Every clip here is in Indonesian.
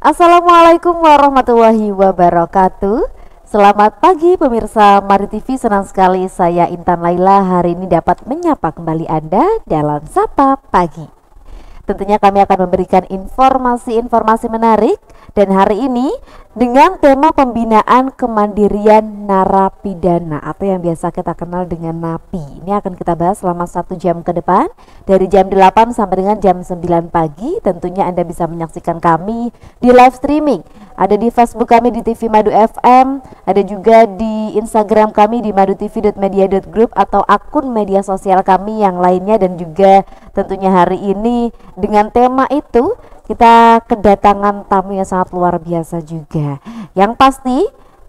Assalamualaikum warahmatullahi wabarakatuh. Selamat pagi pemirsa Mari TV Senang sekali saya Intan Laila hari ini dapat menyapa kembali Anda dalam Sapa Pagi Tentunya kami akan memberikan informasi-informasi menarik dan hari ini dengan tema pembinaan kemandirian narapidana atau yang biasa kita kenal dengan NAPI. Ini akan kita bahas selama satu jam ke depan dari jam 8 sampai dengan jam 9 pagi. Tentunya Anda bisa menyaksikan kami di live streaming. Ada di Facebook kami di TV Madu FM, ada juga di Instagram kami di madutv.media.group atau akun media sosial kami yang lainnya. Dan juga tentunya hari ini dengan tema itu kita kedatangan tamu yang sangat luar biasa juga. Yang pasti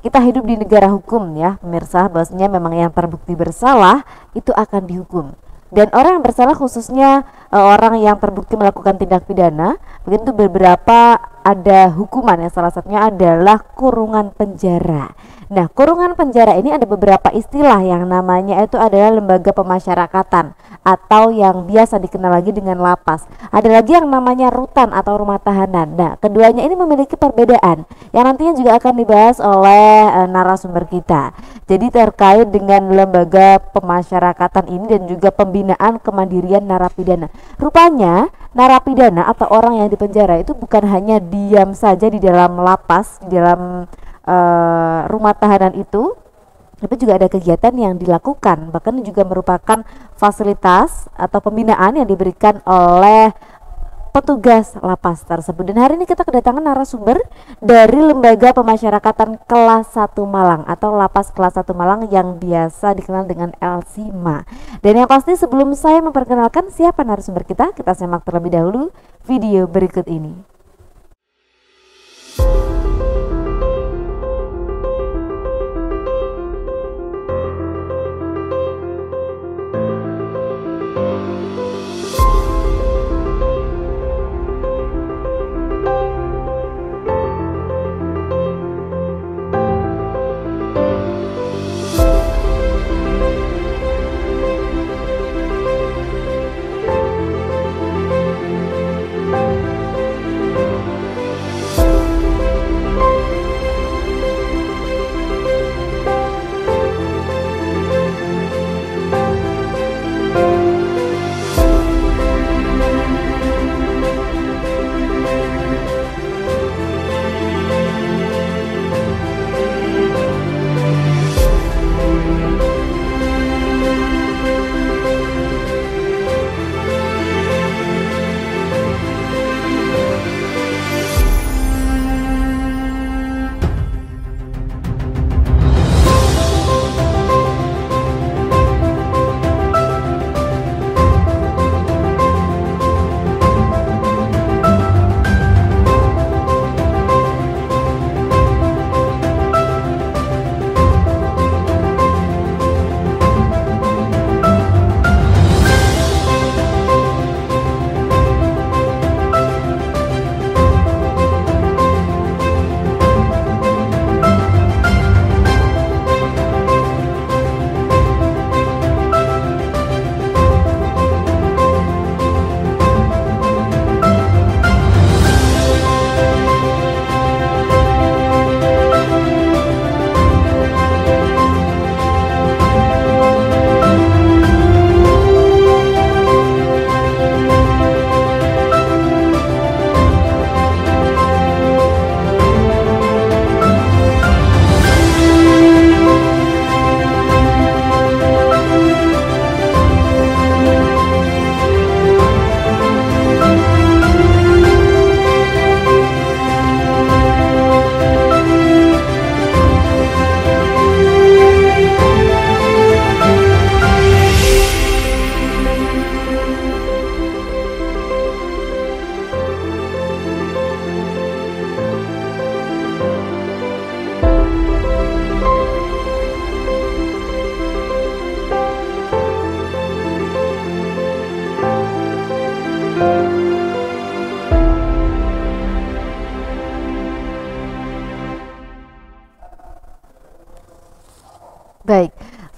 kita hidup di negara hukum ya pemirsa. Bahwasanya memang yang terbukti bersalah itu akan dihukum. Dan orang yang bersalah khususnya uh, orang yang terbukti melakukan tindak pidana begitu beberapa ada hukuman yang salah satunya adalah kurungan penjara nah kurungan penjara ini ada beberapa istilah yang namanya itu adalah lembaga pemasyarakatan atau yang biasa dikenal lagi dengan lapas. Ada lagi yang namanya rutan atau rumah tahanan. Nah, keduanya ini memiliki perbedaan yang nantinya juga akan dibahas oleh e, narasumber kita. Jadi terkait dengan lembaga pemasyarakatan ini dan juga pembinaan kemandirian narapidana. Rupanya narapidana atau orang yang dipenjara itu bukan hanya diam saja di dalam lapas, di dalam e, rumah tahanan itu, tapi juga ada kegiatan yang dilakukan. Bahkan juga merupakan fasilitas atau pembinaan yang diberikan oleh petugas lapas tersebut. Dan hari ini kita kedatangan narasumber dari lembaga pemasyarakatan kelas 1 Malang atau lapas kelas 1 Malang yang biasa dikenal dengan Elsima. Dan yang pasti sebelum saya memperkenalkan siapa narasumber kita kita simak terlebih dahulu video berikut ini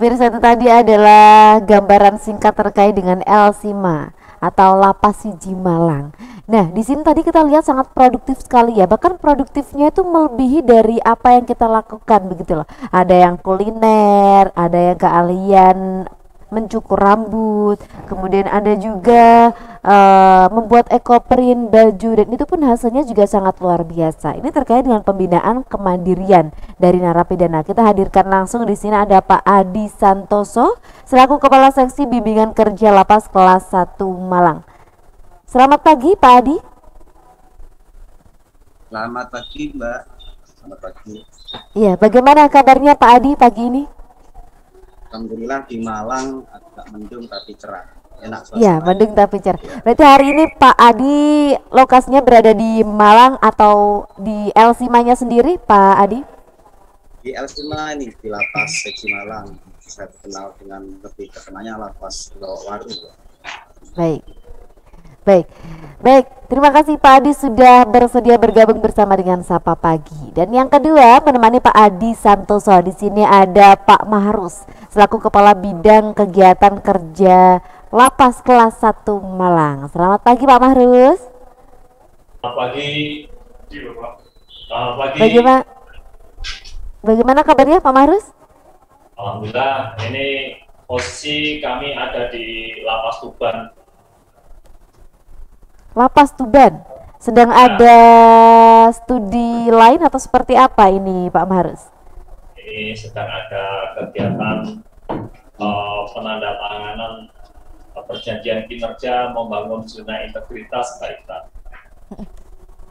Firsa itu tadi adalah gambaran singkat terkait dengan Elsima atau Lapas Siji Malang Nah, di sini tadi kita lihat sangat produktif sekali ya. Bahkan produktifnya itu melebihi dari apa yang kita lakukan begitu loh. Ada yang kuliner, ada yang keahlian mencukur rambut, kemudian ada juga uh, membuat ekoprint baju dan itu pun hasilnya juga sangat luar biasa. Ini terkait dengan pembinaan kemandirian dari narapidana. Kita hadirkan langsung di sini ada Pak Adi Santoso selaku Kepala Seksi Bimbingan Kerja Lapas kelas 1 Malang. Selamat pagi Pak Adi. Selamat pagi Mbak. Selamat pagi. Iya, bagaimana kabarnya Pak Adi pagi ini? Alhamdulillah di Malang agak mendung tapi cerah. Enak. Iya, mendung tapi cerah. Berarti hari ini Pak Adi lokasinya berada di Malang atau di El Simanya sendiri, Pak Adi? Di El Sima ini di lapas seksi Malang. Saya kenal dengan lebih terkenalnya lapas Waru. Baik. Baik, baik. Terima kasih Pak Adi sudah bersedia bergabung bersama dengan Sapa Pagi. Dan yang kedua menemani Pak Adi Santoso di sini ada Pak Maharus selaku Kepala Bidang Kegiatan Kerja Lapas Kelas 1 Malang. Selamat pagi Pak Maharus. Selamat pagi. Selamat pagi. Bagaimana, bagaimana kabarnya Pak Maharus? Alhamdulillah, ini posisi kami ada di Lapas Tuban Lapas Tuban. Sedang ya. ada studi lain atau seperti apa ini Pak Maharus? Ini sedang ada kegiatan uh, penandatanganan uh, perjanjian kinerja membangun zona integritas kita.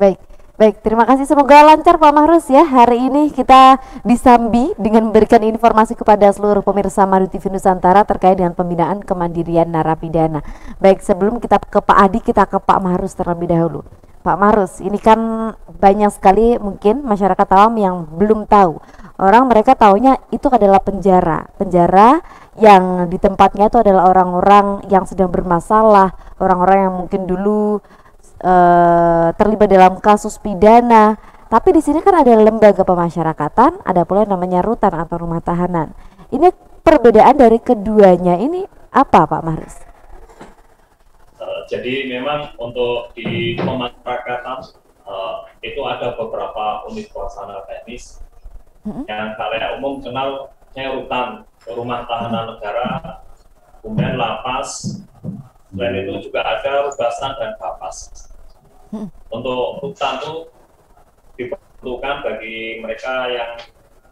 Baik. Baik, terima kasih. Semoga lancar Pak Mahrus ya. Hari ini kita disambi dengan memberikan informasi kepada seluruh pemirsa Madu TV Nusantara terkait dengan pembinaan kemandirian narapidana. Baik, sebelum kita ke Pak Adi, kita ke Pak Mahrus terlebih dahulu. Pak Marus, ini kan banyak sekali mungkin masyarakat awam yang belum tahu. Orang mereka taunya itu adalah penjara. Penjara yang di tempatnya itu adalah orang-orang yang sedang bermasalah, orang-orang yang mungkin dulu uh, terlibat dalam kasus pidana. Tapi di sini kan ada lembaga pemasyarakatan, ada pula yang namanya rutan atau rumah tahanan. Ini perbedaan dari keduanya ini apa Pak Maris? Uh, jadi memang untuk di pemasyarakatan uh, itu ada beberapa unit pelaksana teknis yang kalian umum kenal rutan, rumah tahanan negara, kemudian lapas, selain itu juga ada rubasan dan kapas. Hmm. Untuk hutan itu diperuntukkan bagi mereka yang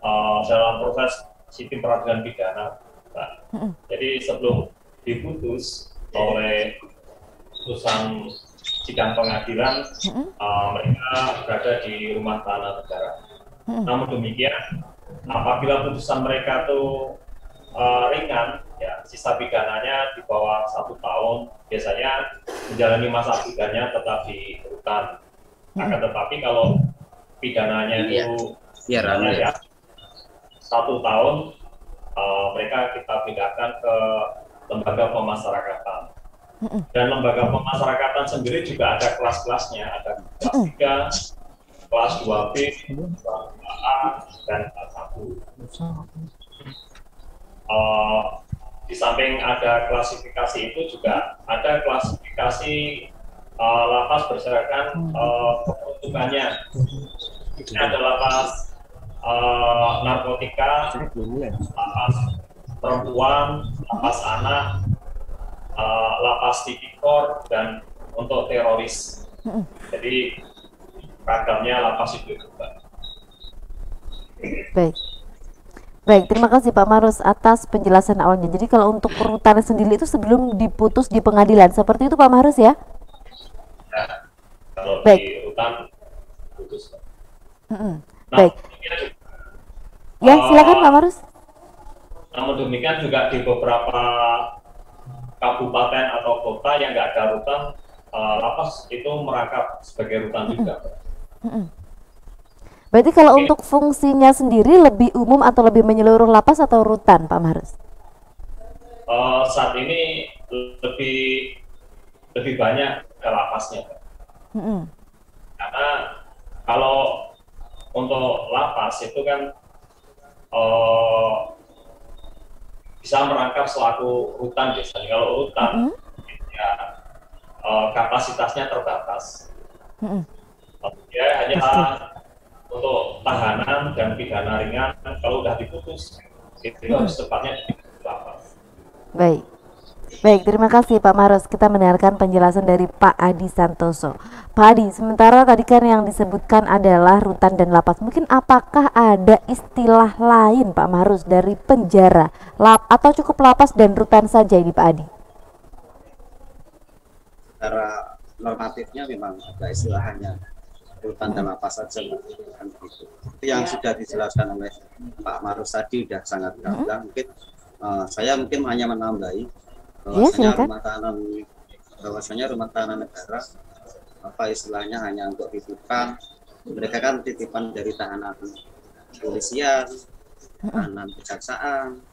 uh, dalam proses sistem peradilan pidana. Nah, hmm. Jadi sebelum diputus oleh putusan sidang pengadilan, uh, mereka berada di rumah tanah negara. Namun demikian, apabila putusan mereka itu uh, ringan, ya sisa pidananya di bawah satu tahun. Biasanya menjalani masa pidananya tetap di rutan akan tetapi kalau pidananya iya. itu iya, ya, satu tahun uh, mereka kita pindahkan ke lembaga pemasyarakatan. Dan lembaga pemasyarakatan sendiri juga ada kelas-kelasnya. Ada kelas 3 kelas 2B kelas 2A dan kelas 1 uh, di samping ada klasifikasi itu juga ada klasifikasi uh, lapas berdasarkan uh, peruntukannya. Ini ada lapas uh, narkotika, lapas perempuan, lapas anak, uh, lapas tipikor, dan untuk teroris. Jadi ragamnya lapas itu juga. Baik. Baik, terima kasih Pak Marus atas penjelasan awalnya. Jadi kalau untuk perutan sendiri itu sebelum diputus di pengadilan, seperti itu Pak Marus ya? Ya, kalau Baik. di rutan putus. Mm -hmm. nah, Baik. Ya, silakan Pak Marus. Namun demikian juga di beberapa kabupaten atau kota yang nggak ada rutan, uh, lapas itu merangkap sebagai rutan mm -hmm. juga. Mm -hmm. Berarti kalau Oke. untuk fungsinya sendiri lebih umum atau lebih menyeluruh lapas atau rutan, Pak Mahrus? Uh, saat ini lebih lebih banyak ke lapasnya, Mm -hmm. Karena kalau untuk lapas itu kan uh, bisa merangkap selaku rutan biasanya. Kalau rutan mm -hmm. ya uh, kapasitasnya terbatas. Mm-mm. Ya hanya Pasti. Tahanan dan pidana ringan kalau udah diputus itu harus tepatnya di lapas. Baik. Baik, terima kasih Pak Maros. Kita mendengarkan penjelasan dari Pak Adi Santoso. Pak Adi, sementara tadi kan yang disebutkan adalah rutan dan lapas. Mungkin apakah ada istilah lain Pak Maros dari penjara, lap atau cukup lapas dan rutan saja ini Pak Adi? secara normatifnya memang ada istilahnya rutan dan lapas saja. Itu yang sudah dijelaskan oleh Pak Marus tadi sudah sangat gamblang. Mungkin eh, saya mungkin hanya menambahi bahwasanya silakan. rumah tahanan bahwasanya rumah tahanan negara apa istilahnya hanya untuk titipan mereka kan titipan dari tahanan polisian, tahanan kejaksaan,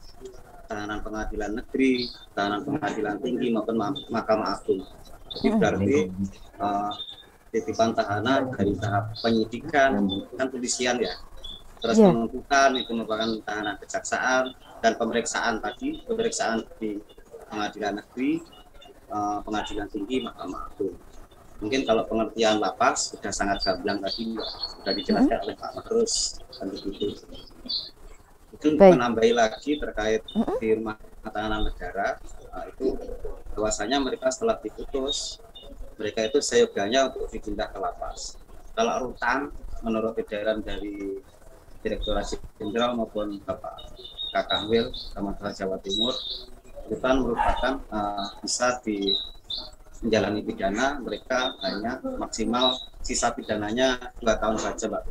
tahanan pengadilan negeri, tahanan pengadilan tinggi maupun ma- mahkamah agung. Jadi berarti uh, titipan tahanan dari tahap penyidikan kan polisian ya, terus Iya. penuntutan itu merupakan tahanan kejaksaan dan pemeriksaan tadi pemeriksaan di pengadilan negeri, uh, pengadilan tinggi, mahkamah agung. Mungkin kalau pengertian lapas sudah sangat gamblang tadi sudah dijelaskan oleh Pak Marus kan begitu. Itu Baik. menambahi lagi terkait di rumah tahanan negara nah, itu bahwasanya mereka setelah diputus mereka itu seyogianya untuk dipindah ke lapas. Kalau rutan menurut edaran dari Direktorat Jenderal maupun Bapak Kakang Wil Kamar Jawa Timur rutan merupakan eh, bisa di menjalani pidana mereka hanya maksimal sisa pidananya dua tahun saja Mbak.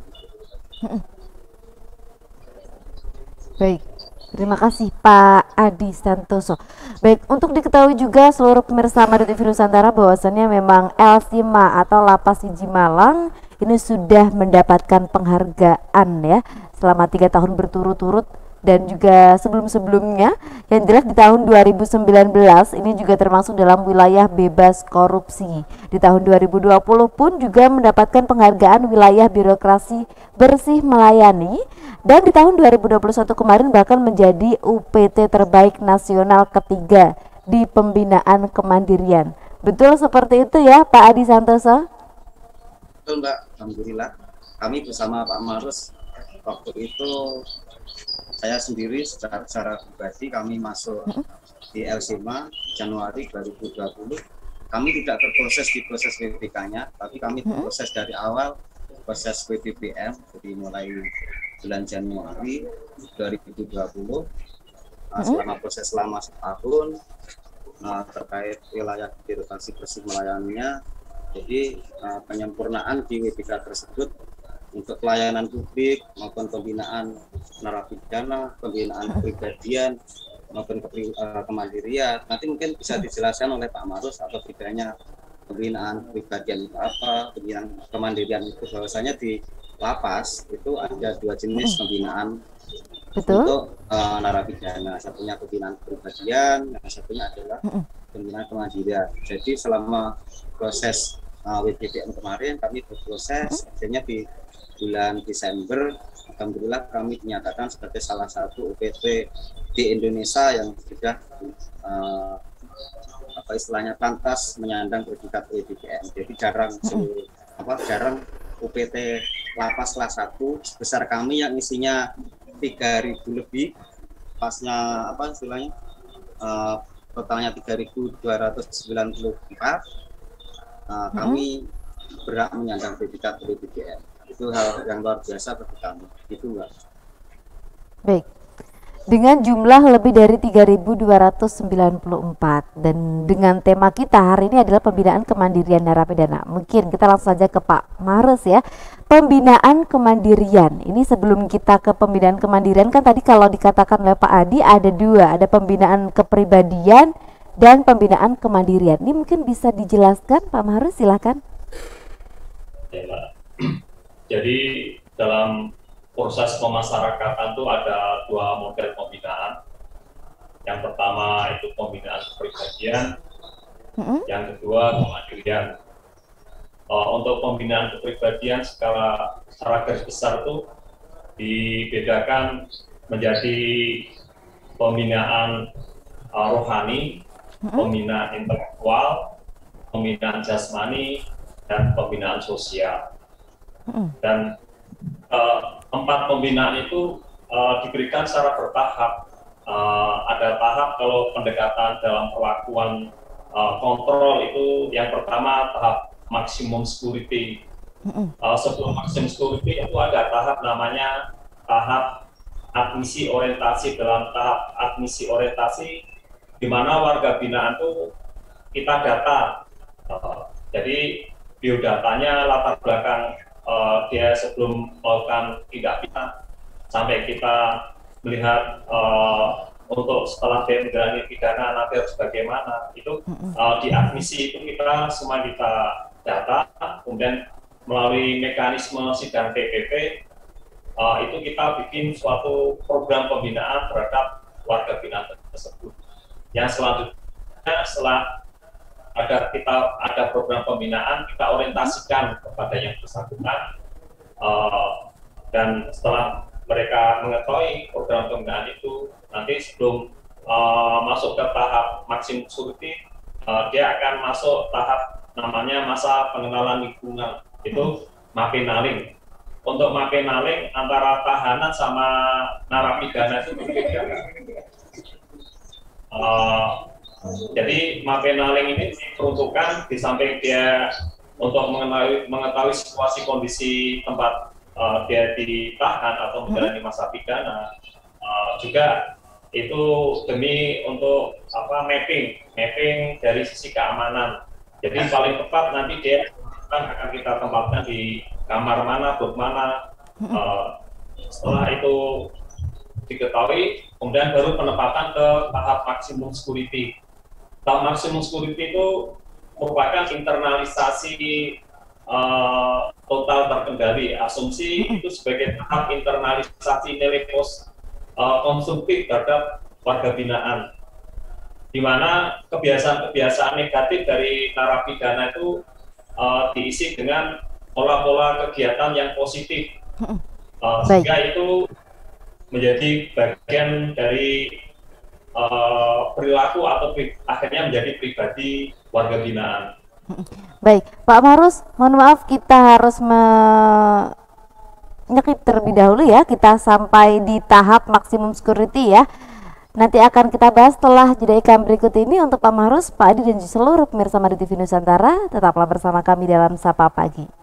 Baik, terima kasih Pak Adi Santoso. Baik, untuk diketahui juga seluruh pemirsa Madu TV Nusantara bahwasannya memang Elsima atau Lapas Siji Malang ini sudah mendapatkan penghargaan ya selama tiga tahun berturut-turut dan juga sebelum-sebelumnya yang jelas di tahun 2019 ini juga termasuk dalam wilayah bebas korupsi. Di tahun 2020 pun juga mendapatkan penghargaan wilayah birokrasi bersih melayani dan di tahun 2021 kemarin bahkan menjadi UPT terbaik nasional ketiga di pembinaan kemandirian. Betul seperti itu ya Pak Adi Santoso? Betul Mbak, Alhamdulillah. Kami bersama Pak Marus waktu itu saya sendiri secara, secara pribadi kami masuk di Elsima Januari 2020. Kami tidak terproses di proses WPK-nya, tapi kami terproses dari awal proses WPPM, jadi mulai bulan Januari 2020 Nah, selama proses selama setahun nah, terkait wilayah birokrasi bersih melayaninya jadi uh, penyempurnaan di WPK tersebut untuk pelayanan publik maupun pembinaan narapidana, pembinaan kepribadian maupun kepri- uh, kemandirian. Nanti mungkin bisa dijelaskan oleh Pak Marus atau bedanya pembinaan kepribadian itu apa, pembinaan kemandirian itu bahwasanya di lapas itu ada dua jenis pembinaan Betul? untuk uh, narapidana. Satunya pembinaan kepribadian, yang satunya adalah pembinaan kemandirian. Jadi selama proses uh, WPPM kemarin kami berproses, akhirnya di bulan Desember, alhamdulillah kami dinyatakan sebagai salah satu UPT di Indonesia yang sudah uh, apa istilahnya pantas menyandang predikat WPPM. Jadi jarang seluruh- apa jarang UPT lapas kelas 1 besar kami yang isinya 3000 lebih pasnya apa istilahnya eh, totalnya 3294 eh, kami berhak menyandang predikat PPKM itu hal yang luar biasa bagi kami itu mbak Baik. Dengan jumlah lebih dari 3294 dan dengan tema kita hari ini adalah pembinaan kemandirian narapidana. Mungkin kita langsung saja ke Pak Mares ya. Pembinaan kemandirian. Ini sebelum kita ke pembinaan kemandirian kan tadi kalau dikatakan oleh Pak Adi ada dua, ada pembinaan kepribadian dan pembinaan kemandirian. Ini mungkin bisa dijelaskan Pak Mares silakan. Ya. Jadi dalam proses pemasyarakatan itu ada dua model pembinaan. Yang pertama itu pembinaan kepribadian, Mm-mm. yang kedua kemandirian. Uh, untuk pembinaan kepribadian secara secara garis besar itu dibedakan menjadi pembinaan uh, rohani, pembinaan intelektual, pembinaan jasmani, dan pembinaan sosial. Dan uh, empat pembinaan itu uh, diberikan secara bertahap. Uh, ada tahap kalau pendekatan dalam perlakuan uh, kontrol itu yang pertama tahap maksimum security. Uh, sebelum maksimum security itu ada tahap namanya tahap admisi orientasi dalam tahap admisi orientasi di mana warga binaan itu kita data. Uh, jadi biodatanya latar belakang uh, dia sebelum melakukan tindak pidana sampai kita melihat uh, untuk setelah dia menjalani pidana nanti harus bagaimana itu uh, di admisi itu kita semua kita data kemudian melalui mekanisme sidang TPP uh, itu kita bikin suatu program pembinaan terhadap warga binaan tersebut. Yang selanjutnya setelah ada kita ada program pembinaan kita orientasikan kepada yang bersangkutan. Uh, dan setelah mereka mengetahui program pembinaan itu nanti sebelum uh, masuk ke tahap maksimum security uh, dia akan masuk tahap namanya masa pengenalan lingkungan. Itu mapinaling untuk mapinaling antara tahanan sama narapidana itu berbeda. Uh, jadi mapenaling ini diperuntukkan di samping dia untuk mengetahui, mengetahui situasi kondisi tempat uh, dia ditahan atau menjalani masa pidana, uh, juga itu demi untuk apa mapping, mapping dari sisi keamanan. Jadi paling tepat nanti dia akan kita tempatkan di kamar mana, blok mana. Uh, setelah itu diketahui, kemudian baru penempatan ke tahap maksimum security tahap maksimum security itu merupakan internalisasi uh, total terkendali. Asumsi itu sebagai tahap internalisasi nilai pos uh, konsumtif terhadap warga binaan. Di mana kebiasaan-kebiasaan negatif dari narapidana itu uh, diisi dengan pola-pola kegiatan yang positif. Uh, sehingga itu menjadi bagian dari uh, perilaku atau akhirnya menjadi pribadi warga binaan. Baik, Pak Marus, mohon maaf kita harus menyekip terlebih dahulu ya. Kita sampai di tahap maksimum security ya. Nanti akan kita bahas setelah jeda iklan berikut ini untuk Pak Marus, Pak Adi dan seluruh pemirsa Mari TV Nusantara. Tetaplah bersama kami dalam Sapa Pagi.